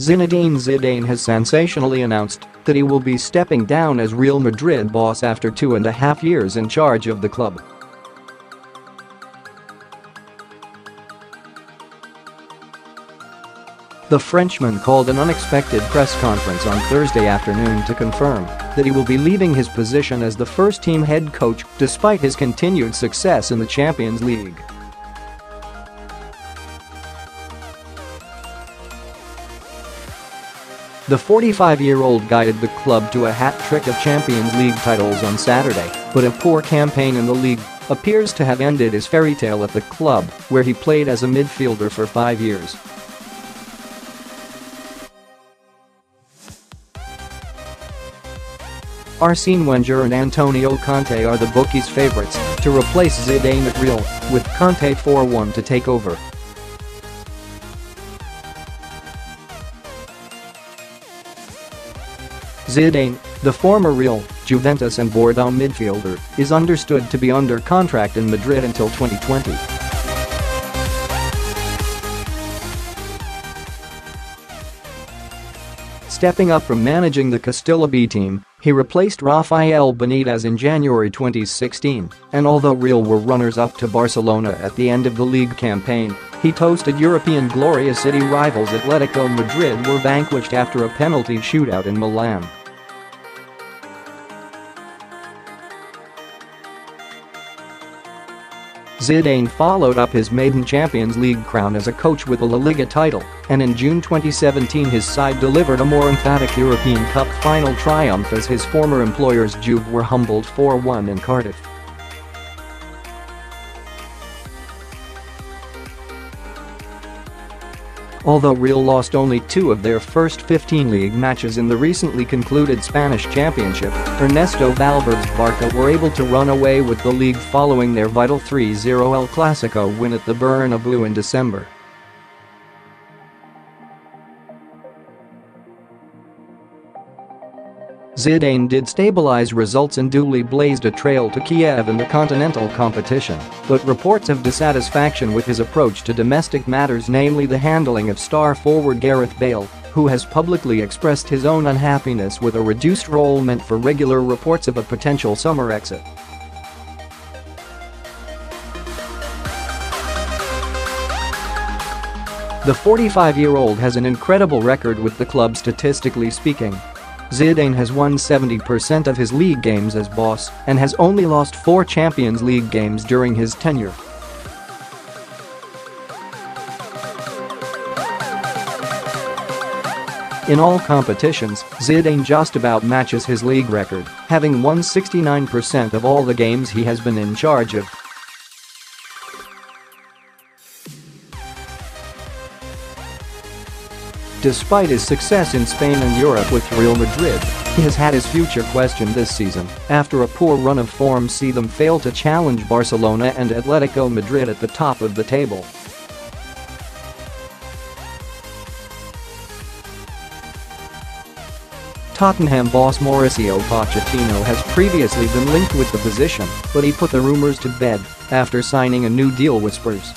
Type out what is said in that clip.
Zinedine Zidane has sensationally announced that he will be stepping down as Real Madrid boss after two and a half years in charge of the club. The Frenchman called an unexpected press conference on Thursday afternoon to confirm that he will be leaving his position as the first-team head coach despite his continued success in the Champions League. The 45-year-old guided the club to a hat-trick of Champions League titles on Saturday, but a poor campaign in the league appears to have ended his fairy tale at the club, where he played as a midfielder for five years. Arsene Wenger and Antonio Conte are the bookies' favorites to replace Zidane at Real, with Conte 4-1 to take over. Zidane, the former Real, Juventus and Bordeaux midfielder, is understood to be under contract in Madrid until 2020. Stepping up from managing the Castilla B team, he replaced Rafael Benitez in January 2016, and although Real were runners-up to Barcelona at the end of the league campaign, he toasted European Gloria City rivals Atletico Madrid were vanquished after a penalty shootout in Milan. Zidane followed up his maiden Champions League crown as a coach with a La Liga title, and in June 2017 his side delivered a more emphatic European Cup final triumph as his former employers Juve were humbled 4-1 in Cardiff. Although Real lost only two of their first 15 league matches in the recently concluded Spanish Championship, Ernesto Valverde's Barca were able to run away with the league following their vital 3-0 El Clasico win at the Bernabeu in December. Zidane did stabilize results and duly blazed a trail to Kiev in the continental competition, but reports of dissatisfaction with his approach to domestic matters namely the handling of star forward Gareth Bale, who has publicly expressed his own unhappiness with a reduced role meant for regular reports of a potential summer exit. The 45-year-old has an incredible record with the club statistically speaking, Zidane has won 70% of his league games as boss and has only lost four Champions League games during his tenure. In all competitions, Zidane just about matches his league record, having won 69% of all the games he has been in charge of. Despite his success in Spain and Europe with Real Madrid, he has had his future questioned this season after a poor run of form see them fail to challenge Barcelona and Atletico Madrid at the top of the table. Tottenham boss Mauricio Pochettino has previously been linked with the position, but he put the rumors to bed after signing a new deal with Spurs.